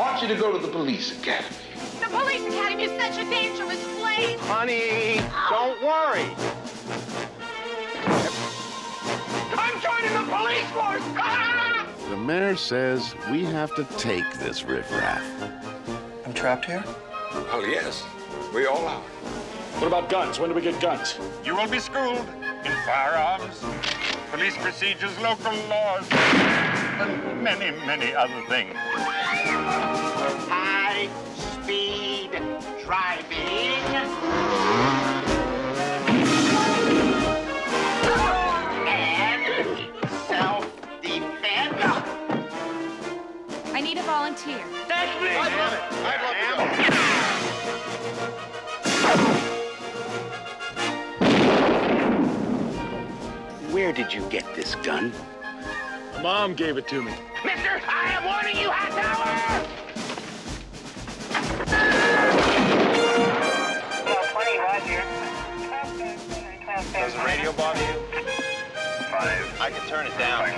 want you to go to the police academy. The police academy is such a dangerous place. Honey, don't worry. I'm joining the police force! Ah! The mayor says we have to take this riffraff. I'm trapped here? Oh, yes. We all are. What about guns? When do we get guns? You will be schooled in firearms, police procedures, local laws, and many, many other things. High speed driving. And self-defense. I need a volunteer. That's me. I'd love it. I'd love to go. Where did you get this gun? Mom gave it to me. Mister, I am warning you, Hightower! Does the radio bother you? Five. I can turn it down.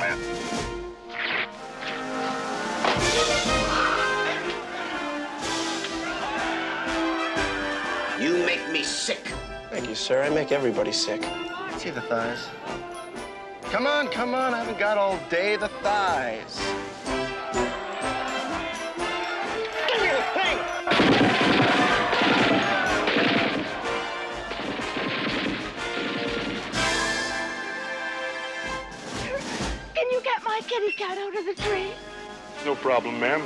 You make me sick. Thank you, sir. I make everybody sick. See the thighs. Come on, come on. I haven't got all day. The thighs. Give me the thing! Can you get my kitty cat out of the tree? No problem, ma'am.